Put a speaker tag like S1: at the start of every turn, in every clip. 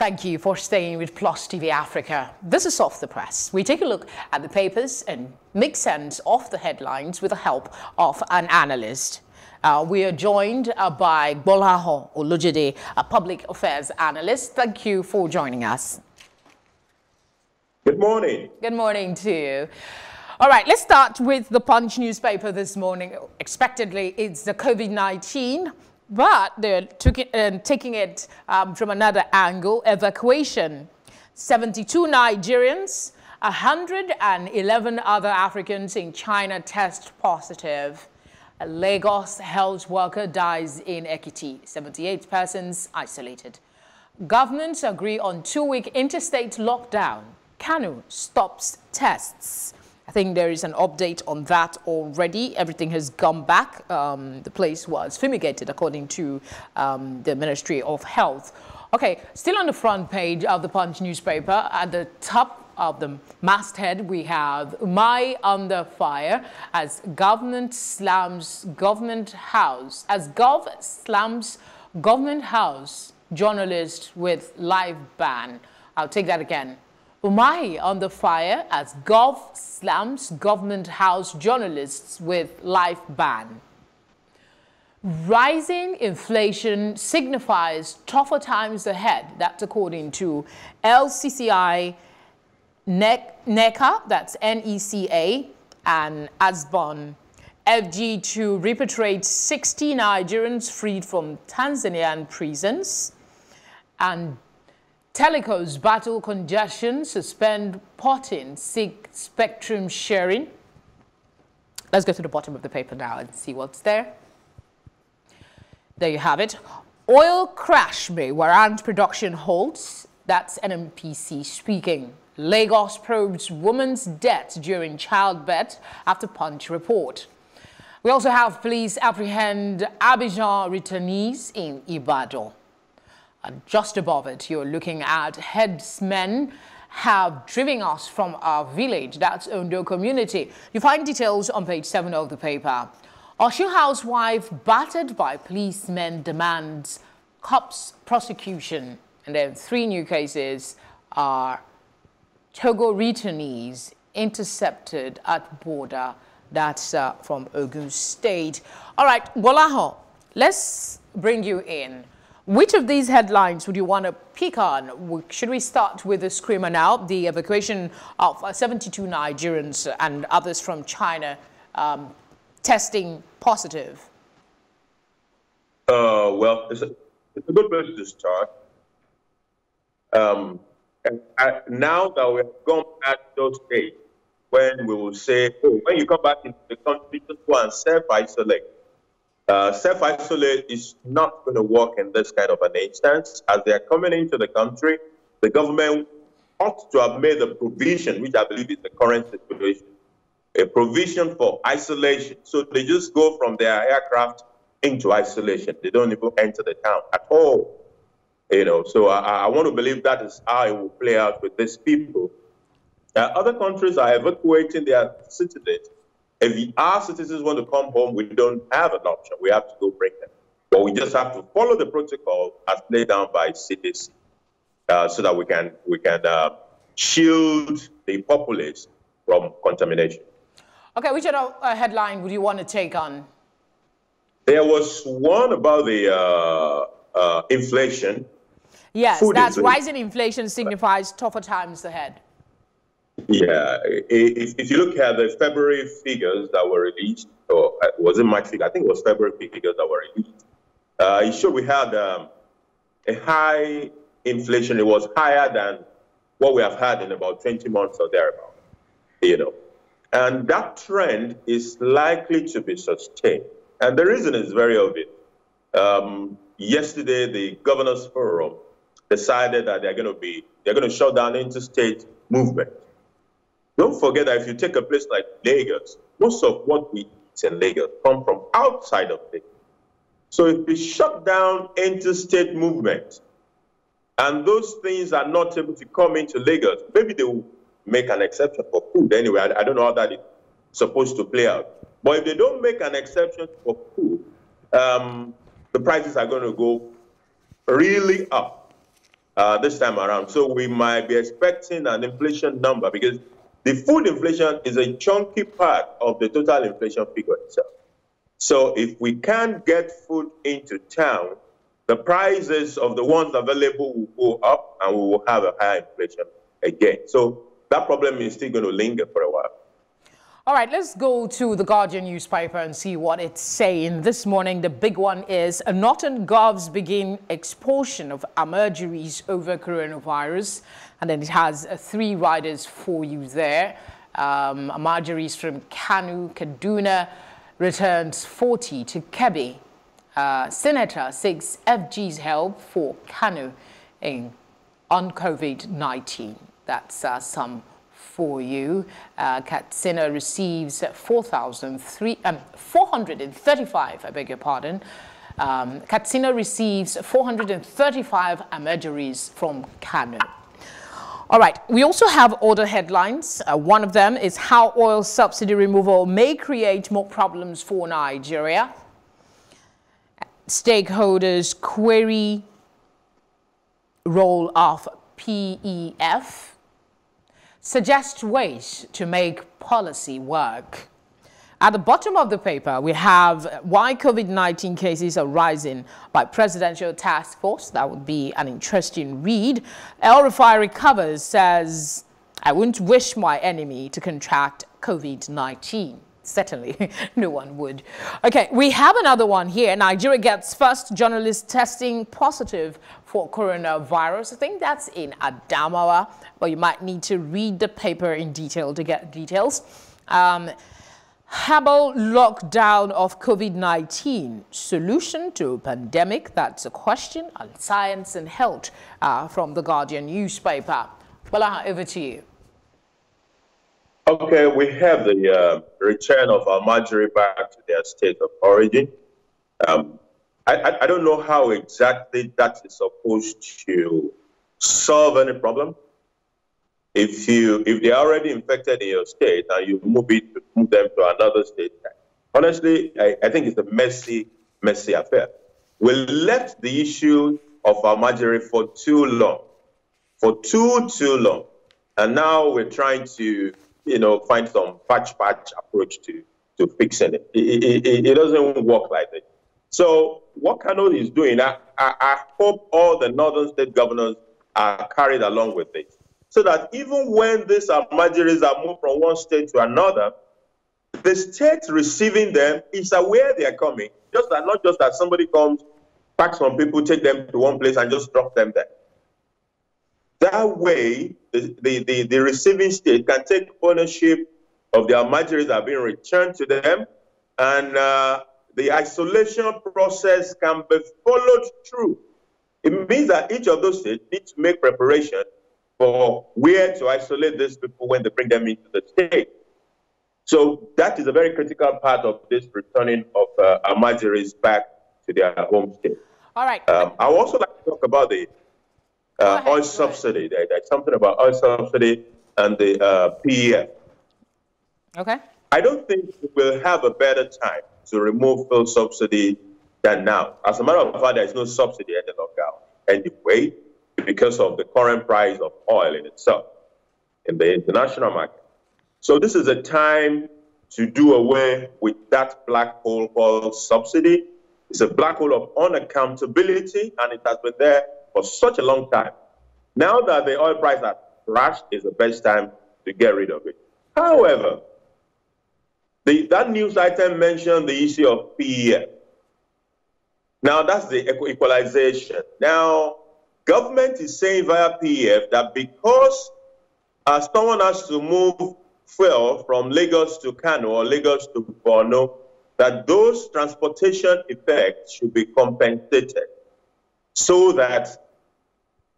S1: Thank you for staying with Plus TV Africa. This is Off the Press. We take a look at the papers and make sense of the headlines with the help of an analyst. Uh, we are joined uh, by Gbolahan Olojede, a public affairs analyst. Thank you for joining us.
S2: Good morning.
S1: Good morning to you. All right, let's start with the Punch newspaper this morning. Expectedly, it's the COVID-19 but they're it, uh, taking it um, from another angle, evacuation. 72 Nigerians, 111 other Africans in China test positive. A Lagos health worker dies in Ekiti, 78 persons isolated. Governments agree on two-week interstate lockdown. Kano stops tests. I think there is an update on that already. Everything has gone back. Um, the place was fumigated according to um, the Ministry of Health. Okay, still on the front page of the Punch newspaper, at the top of the masthead, we have Umahi under fire as government slams government house, as Gov slams government house journalist with live ban. I'll take that again. Umahi under fire as Gov slams government house journalists with life ban. Rising inflation signifies tougher times ahead. That's according to LCCI NECA, that's N-E-C-A, and ASBON. FG to repatriate 60 Nigerians freed from Tanzanian prisons. And Telecos battle congestion, suspend porting, seek spectrum sharing. Let's go to the bottom of the paper now and see what's there. There you have it. Oil crash may warrant production holds. That's NNPC speaking. Lagos probes woman's death during childbirth after punch report. We also have police apprehend Abidjan returnees in Ibadan. And just above it, you're looking at herdsmen have driven us from our village, that's Ondo community. You find details on page 7 of the paper. Osun housewife battered by policemen demands cops prosecution. And then three new cases are Togo returnees intercepted at border. That's uh, from Ogun State. All right, Gbolahan, let's bring you in. Which of these headlines would you want to pick on? Should we start with the screamer now, the evacuation of uh, 72 Nigerians and others from China um, testing positive?
S2: Uh, well, it's a, it's a, good place to start. Um, I, now that we have gone to those days when we will say, oh, when you come back into the country, just go and self-isolate uh, self-isolate is not going to work in this kind of an instance. As they are coming into the country, the government ought to have made a provision, which I believe is the current situation, a provision for isolation. So they just go from their aircraft into isolation. They don't even enter the town at all. You know, so I, I want to believe that is how it will play out with these people. Uh, other countries are evacuating their citizens if our citizens want to come home, we don't have an option. We have to go bring them. But we just have to follow the protocol as laid down by CDC uh, so that we can, we can uh, shield the populace from contamination.
S1: Okay, which other uh, headline would you want to take on?
S2: There was one about the uh, uh, inflation.
S1: Yes, that's inflation. rising inflation signifies tougher times ahead.
S2: Yeah, if, if you look at the February figures that were released, or uh, was it March figure? I think it was February figures that were released. Uh, it showed we had um, a high inflation. It was higher than what we have had in about 20 months or thereabout, you know. And that trend is likely to be sustained. And the reason is very obvious. Um, yesterday, the governors forum decided that they're going to be, they're going to shut down interstate movement. Don't forget that if you take a place like Lagos, most of what we eat in Lagos come from outside of Lagos. So if we shut down interstate movement and those things are not able to come into Lagos, maybe they will make an exception for food anyway. I, I don't know how that is supposed to play out. But if they don't make an exception for food, um, the prices are going to go really up. uh, this time around. So we might be expecting an inflation number because the food inflation is a chunky part of the total inflation figure itself. So if we can't get food into town, the prices of the ones available will go up and we will have a higher inflation again. So that problem is still going to linger for a while.
S1: All right, let's go to the Guardian newspaper and see what it's saying. This morning, the big one is Northern Govs begin expulsion of Almajiris over coronavirus. And then it has uh, three riders for you there. Um, Almajiris from Kano, Kaduna returns 40 to Kebbi. Uh, Senator seeks FG's help for Kano in, on COVID-19. That's uh, some for you. Uh, Katsina receives 435, um, I beg your pardon. Um, Katsina receives 435 Almajiris from Kano. All right, we also have other headlines. Uh, one of them is how oil subsidy removal may create more problems for Nigeria. Stakeholders query role of PEF suggest ways to make policy work. At the bottom of the paper, we have why COVID-19 cases are rising by Presidential Task Force. That would be an interesting read. El recovers, says, I wouldn't wish my enemy to contract COVID-19. Certainly, no one would. Okay, we have another one here. Nigeria gets first journalist testing positive for coronavirus. I think that's in Adamawa, but you might need to read the paper in detail to get details. Um, Herbal lockdown of COVID-19, solution to pandemic? That's a question on science and health uh, from the Guardian newspaper. Well, over to you.
S2: Okay, we have the uh, return of Almajiri back to their state of origin. Um, I, I, don't know how exactly that is supposed to solve any problem. If you if they're already infected in your state and you move it move them to another state, honestly, I, I think it's a messy, messy affair. We left the issue of Almajiri for too long, for too too long, and now we're trying to you know, find some patch patch approach to to fixing it. It, it, it doesn't work like that. So what Kano is doing, I, I, I hope all the northern state governors are carried along with it, so that even when these Almajiris are moved from one state to another, the state receiving them is aware they are coming. Just that, not just that somebody comes, pack some people, take them to one place, and just drop them there. That way, the, the, the, the receiving state can take ownership of the Almajiris that are being returned to them, and uh, the isolation process can be followed through. It means that each of those states needs to make preparation for where to isolate these people when they bring them into the state. So that is a very critical part of this returning of uh, Almajiris back to their home state.
S1: All right.
S2: Um, I would also like to talk about the uh, oil subsidy. There, there's something about oil subsidy and the uh, PEF.
S1: Okay.
S2: I don't think we'll have a better time to remove fuel subsidy than now. As a matter of fact, there is no subsidy at the longer anyway because of the current price of oil in itself in the international market. So this is a time to do away with that black hole called subsidy. It's a black hole of unaccountability, and it has been there for such a long time. Now that the oil price has crashed, is the best time to get rid of it. However, the, that news item mentioned the issue of PEF. Now that's the equalization. Now, government is saying via PEF that because uh, someone has to move fuel from Lagos to Kano or Lagos to Borno, that those transportation effects should be compensated so that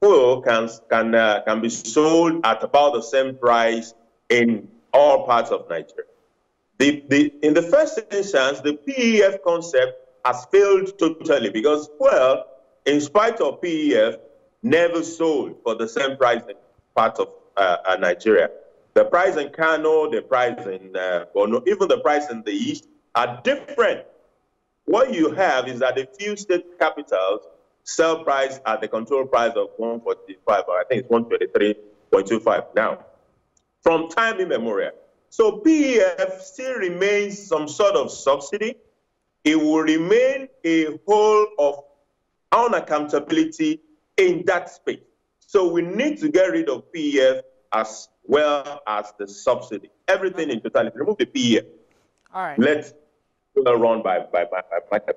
S2: fuel can, can, uh, can be sold at about the same price in all parts of Nigeria. The, the, in the first instance, the PEF concept has failed totally because well, in spite of PEF, never sold for the same price in parts of uh, uh, Nigeria. The price in Kano, the price in uh, even the price in the East are different. What you have is that a few state capitals sell price at the control price of 145, or I think it's 123.25 now, from time immemorial. So PEF still remains some sort of subsidy. It will remain a whole of unaccountability in that space. So we need to get rid of PEF as well as the subsidy. Everything in totality. Remove the PEF.
S1: All right.
S2: Let's run by, by, by, by, by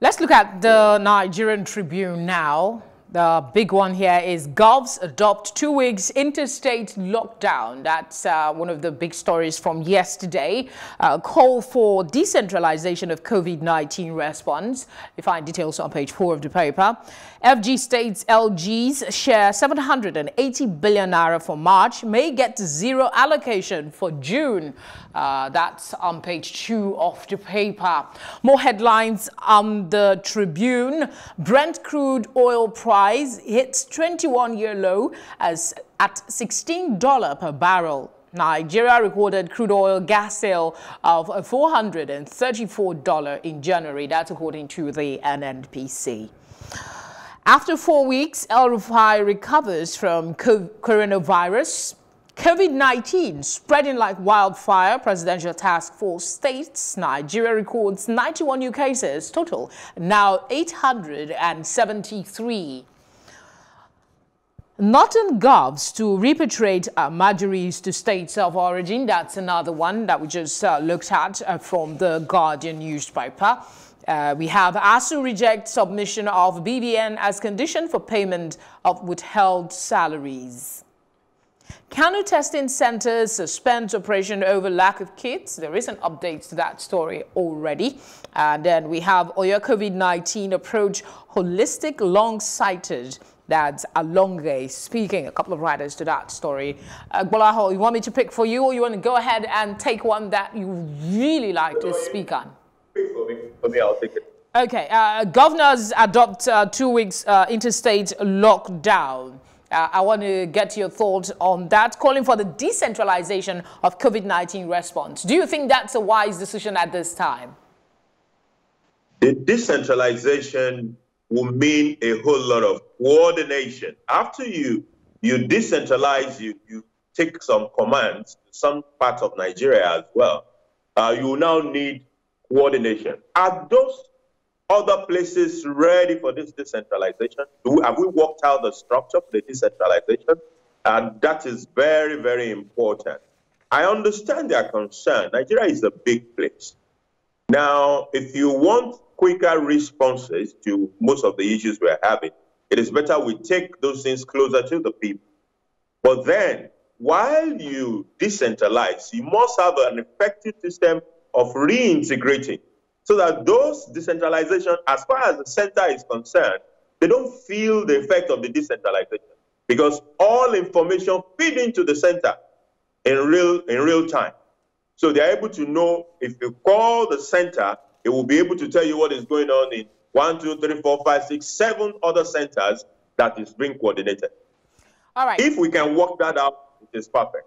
S1: Let's look at the Nigerian Tribune now. The big one here is Govs adopt two weeks interstate lockdown. That's uh, one of the big stories from yesterday. Uh, call for decentralization of COVID-19 response. You find details on page four of the paper. FG states LGs share 780 billion naira for March may get zero allocation for June. Uh, that's on page two of the paper. More headlines on the Tribune. Brent crude oil price hits 21-year low as at $16 per barrel. Nigeria recorded crude oil gas sale of $434 in January. That's according to the NNPC. After four weeks, El Rufai recovers from coronavirus. COVID-19 spreading like wildfire, Presidential Task Force states Nigeria records 91 new cases, total now 873. Northern govs to repatriate uh, Almajiris to states of origin. That's another one that we just uh, looked at uh, from the Guardian newspaper. Uh, we have ASUU reject submission of BVN as condition for payment of withheld salaries. Kano testing centers suspend operation over lack of kits. There is an update to that story already. And then we have Oyo COVID-19 approach holistic long-sighted. That's Alonge speaking, a couple of writers to that story. Uh, Gbolahan, you want me to pick for you or you want to go ahead and take one that you really like to speak on?
S2: For me, I'll take it.
S1: Okay. Uh, governors adopt uh, two weeks uh, interstate lockdown. Uh, I want to get your thoughts on that, calling for the decentralization of COVID-19 response. Do you think that's a wise decision at this time?
S2: The decentralization will mean a whole lot of coordination. After you you decentralize, you, you take some commands to some parts of Nigeria as well. Uh, you now need coordination. Are those other places ready for this decentralization? We, have we worked out the structure for the decentralization? And that is very, very important. I understand their concern. Nigeria is a big place. Now, if you want quicker responses to most of the issues we're having, it is better we take those things closer to the people. But then, while you decentralize, you must have an effective system of reintegrating so that those decentralization, as far as the center is concerned, they don't feel the effect of the decentralization because all information feed into the center in real, in real time. So they're able to know if you call the center, it will be able to tell you what is going on in one, two, three, four, five, six, seven other centers that is being coordinated.
S1: All right.
S2: If we can work that out, it is perfect.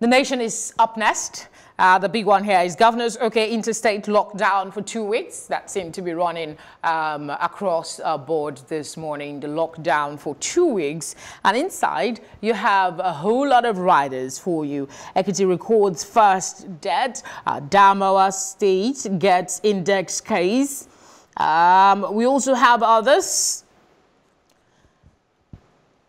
S1: The nation is up next. Uh, the big one here is governors okay interstate lockdown for two weeks. That seemed to be running um, across uh, board this morning, the lockdown for two weeks. And inside, you have a whole lot of riders for you. Ekiti records first debt. Uh, State gets index case. Um, we also have others.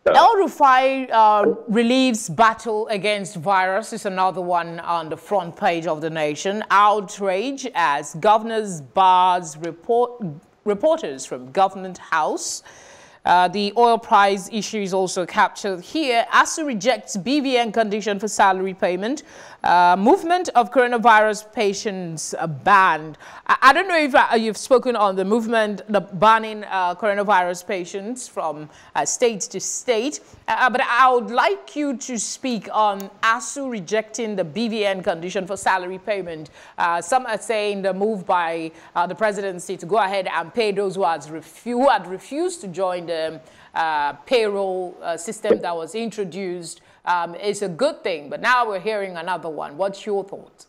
S1: El Rufai uh, relieves battle against virus is another one on the front page of the nation. Outrage as governors bars report, reporters from government house. Uh, the oil price issue is also captured here. ASUU rejects BVN condition for salary payment. Uh, movement of coronavirus patients uh, banned. I, I, don't know if uh, you've spoken on the movement, the banning uh, coronavirus patients from uh, state to state, uh, but I would like you to speak on ASUU rejecting the BVN condition for salary payment. some are saying the move by the presidency to go ahead and pay those who who had refused to join the payroll system that was introduced um, is a good thing. But now we're hearing another one. What's your thought?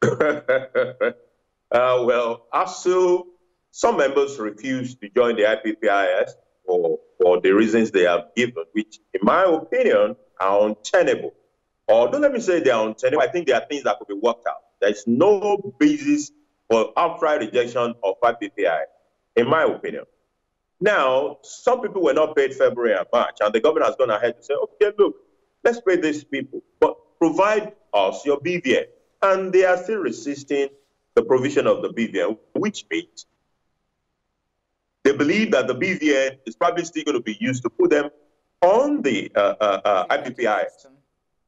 S2: uh, well, ASUU some members refused to join the IPPIS for, for the reasons they have given, which, in my opinion, are untenable. Or don't let me say they are untenable. I think there are things that could be worked out. There's no basis for outright rejection of IPPI, in my opinion. Now, some people were not paid February and March, and the government has gone ahead to say, okay, look, let's pay these people, but provide us your BVN. And they are still resisting the provision of the BVN, which means they believe that the BVN is probably still going to be used to put them on the uh, uh, uh, IPPI.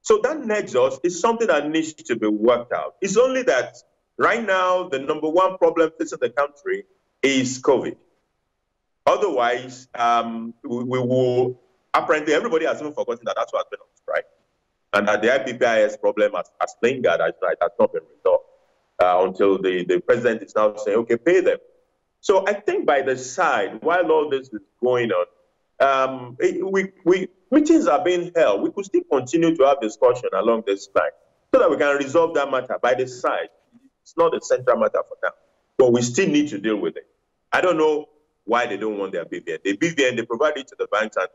S2: So that nexus is something that needs to be worked out. It's only that right now the number one problem facing the country is COVID. Otherwise, um, we, we, will apparently everybody has even forgotten that that's what been on strike, and that the IPPIS problem has, has lingered as right, has not been resolved uh, until the, the president is now saying, okay, pay them. So I think by the side, while all this is going on, um, we, we, meetings are being held. We could still continue to have discussion along this line so that we can resolve that matter by the side. It's not a central matter for now, but we still need to deal with it. I don't know why they don't want their BVN. The BVN, they provide it to the banks and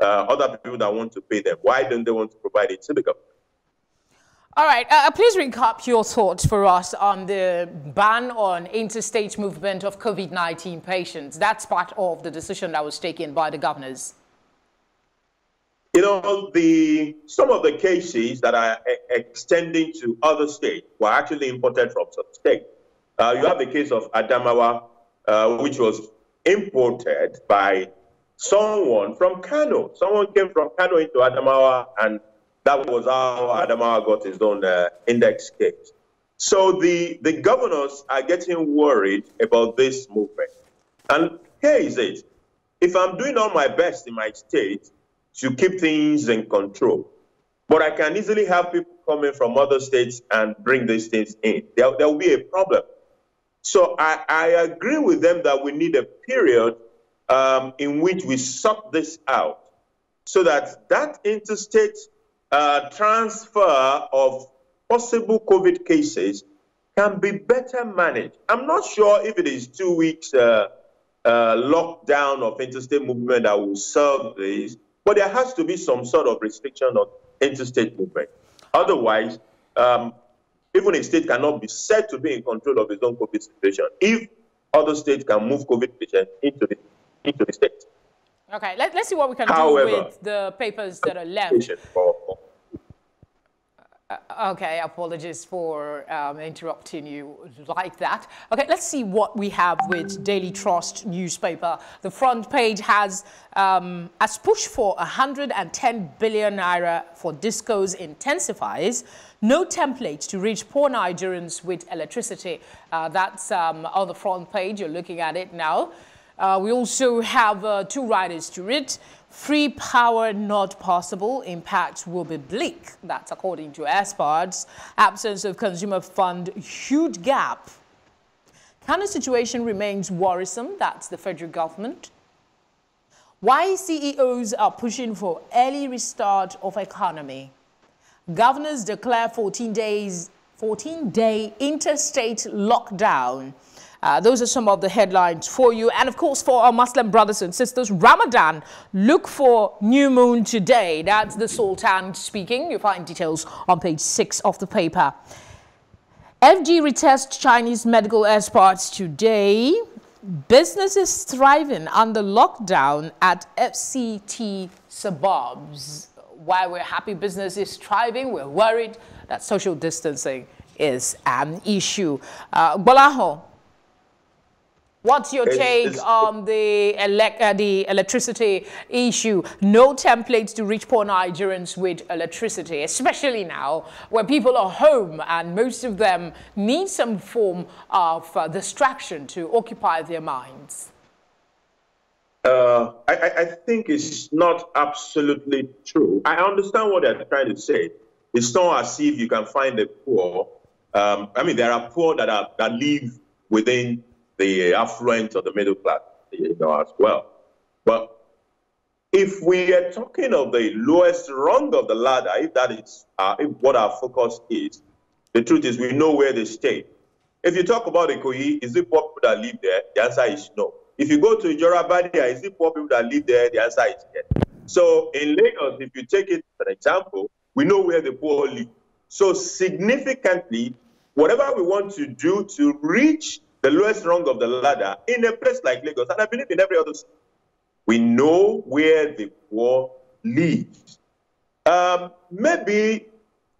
S2: uh, other people that want to pay them. Why don't they want to provide it to the government?
S1: All right, uh, please recap your thoughts for us on the ban on interstate movement of COVID-19 patients. That's part of the decision that was taken by the governors.
S2: You know, the some of the cases that are extending to other states were actually imported from some states. Uh, you have the case of Adamawa, uh, which was imported by someone from Kano. Someone came from Kano into Adamawa and that was how Adamawa got his own uh, index case. So the, the governors are getting worried about this movement. And here is it. If I'm doing all my best in my state to keep things in control, but I can easily have people coming from other states and bring these things in, there, there will be a problem. So I, I agree with them that we need a period um, in which we sort this out so that that interstate uh, transfer of possible COVID cases can be better managed. I'm not sure if it is two weeks uh, uh, lockdown of interstate movement that will solve this, but there has to be some sort of restriction on interstate movement. Otherwise, um, even a state cannot be said to be in control of its own COVID situation if other states can move COVID patients into the, into the state.
S1: Okay, Let, us see what we can However, do with the papers that are left. For, okay, apologies for um, interrupting you like that. Okay, let's see what we have with Daily Trust newspaper. The front page has um, as push for 110 billion naira for discos intensifies. No template to reach poor Nigerians with electricity. Uh, that's um, on the front page. You're looking at it now. Uh, we also have uh, two writers to read. Free power not possible. Impact will be bleak. That's according to experts. Absence of consumer fund, huge gap. Of situation remains worrisome. That's the federal government. Why CEOs are pushing for early restart of economy. Governors declare 14 days 14-day interstate lockdown. Uh, those are some of the headlines for you. And of course, for our Muslim brothers and sisters, Ramadan, look for new moon today. That's the Sultan speaking. You'll find details on page six of the paper. FG retests Chinese medical experts today. Businesses thriving under lockdown at FCT suburbs. While we're happy business is thriving, we're worried that social distancing is an issue. Uh, Gbolahan, What's your take on the, elec uh, the electricity issue? No templates to reach poor Nigerians with electricity, especially now when people are home and most of them need some form of uh, distraction to occupy their minds.
S2: Uh, I, I, think it's not absolutely true. I understand what they're trying to say. It's not as if you can find the poor. Um, I mean, there are poor that, are, that live within the affluent or the middle class, you know, as well. But if we are talking of the lowest rung of the ladder, if that is uh, if what our focus is, the truth is we know where they stay. If you talk about Ikoyi, is it poor people that live there? The answer is no. If you go to Ijora is it poor people that live there? The answer is yes. So in Lagos, if you take it for example, we know where the poor live. So significantly, whatever we want to do to reach the lowest rung of the ladder in a place like Lagos, and I believe in every other we know where the poor live. Um, maybe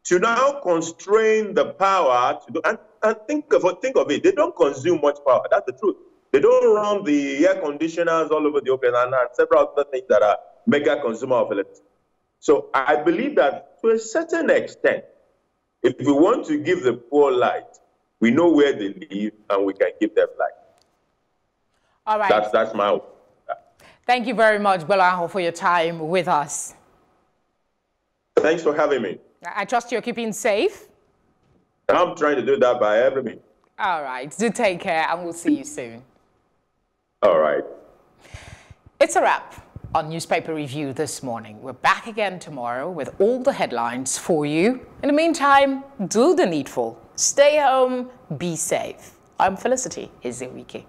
S2: to now constrain the power to do, and, and think of think of it, they don't consume much power. That's the truth. They don't run the air conditioners all over the open and, and several other things that are mega consumer of electricity. So I believe that to a certain extent, if we want to give the poor light, we know where they live and we can give them light.
S1: All right.
S2: That's that's my.
S1: Thank you very much, Gbolahan, for your time with us.
S2: Thanks for having me.
S1: I trust you're keeping safe.
S2: I'm trying to do that by every means.
S1: All right. Do take care, and we'll see you soon.
S2: All right.
S1: It's a wrap on Newspaper Review this morning. We're back again tomorrow with all the headlines for you. In the meantime, do the needful. Stay home, be safe. I'm Felicity Ezewuike.